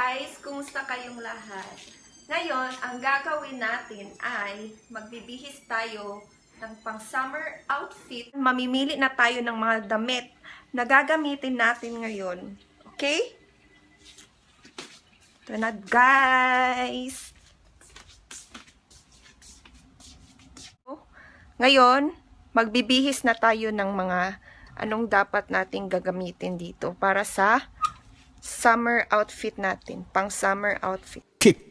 guys! Kumusta kayong lahat? Ngayon, ang gagawin natin ay magbibihis tayo ng pang summer outfit. Mamimili na tayo ng mga damit na gagamitin natin ngayon. Okay? Ito na guys! Ngayon, magbibihis na tayo ng mga anong dapat nating gagamitin dito para sa summer outfit natin, pang summer outfit. Kick.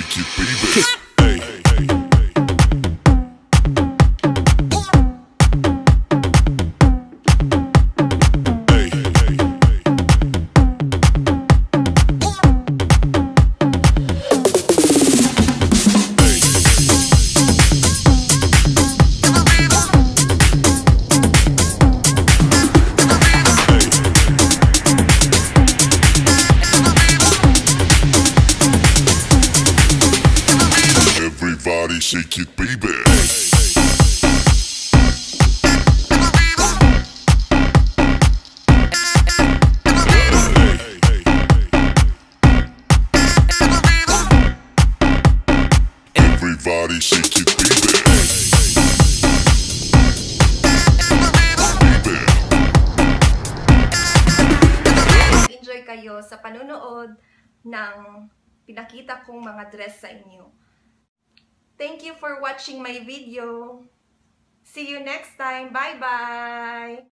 Shake it, baby. Shake it, baby. Everybody shake it, baby. Kayo sa panonood ng pinakita kong mga dress sa inyo. Thank you for watching my video. See you next time. Bye-bye!